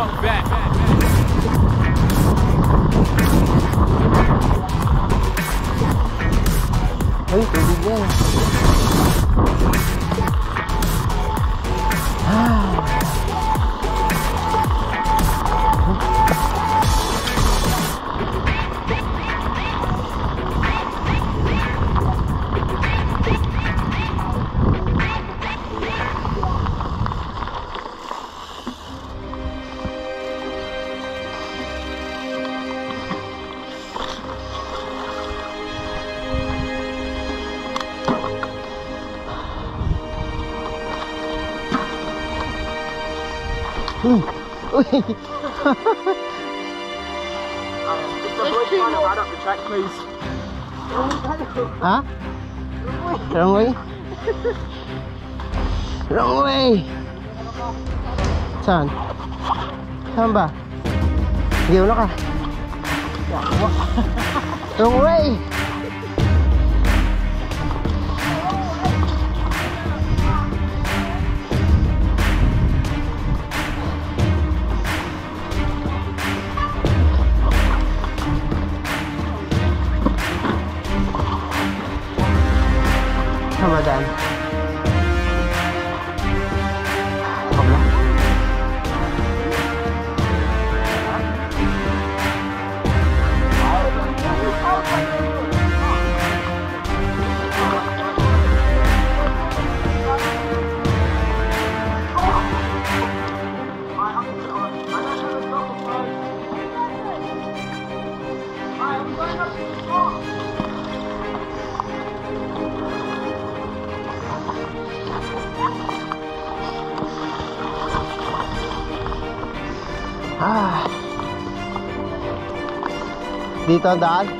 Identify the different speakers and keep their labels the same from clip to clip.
Speaker 1: Funk Back. Uy! Uy!
Speaker 2: Just avoid trying to ride up the track, please.
Speaker 1: Ha? Wrong way? Wrong way! Saan? Saan ba? Sige, una ka. Wrong way! Ah. Dito ang daan?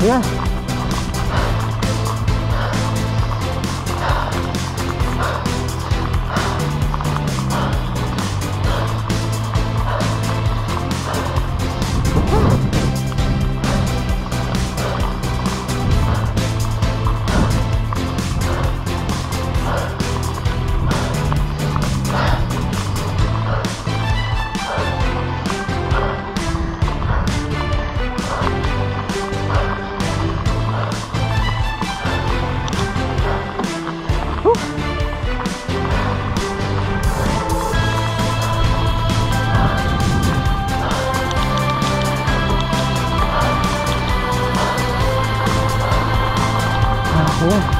Speaker 1: 怎么？Ayan. tarik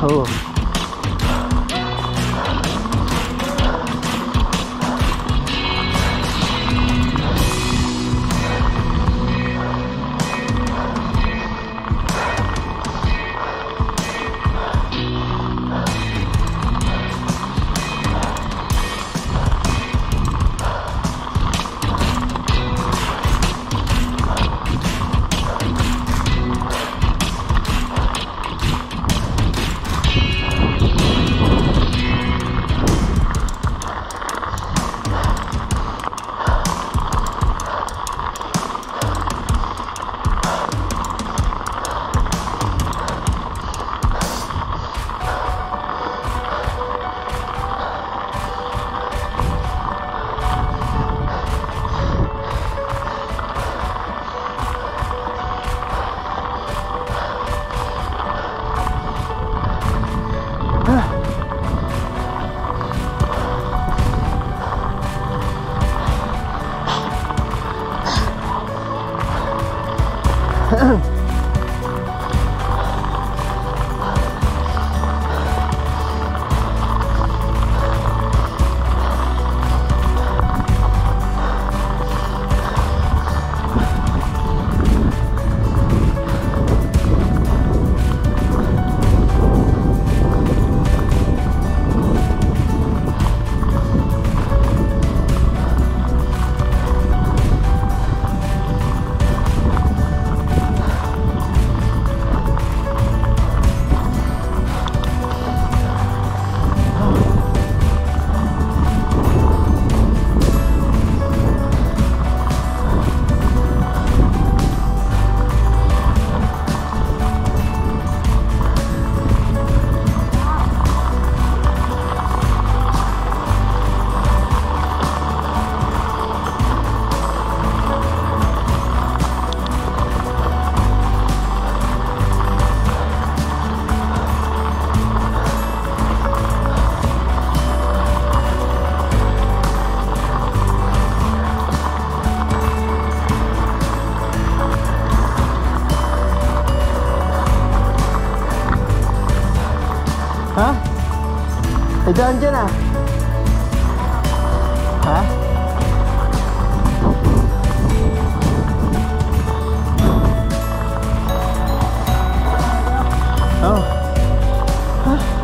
Speaker 1: Oh. 真真啊！啊！哦，啊！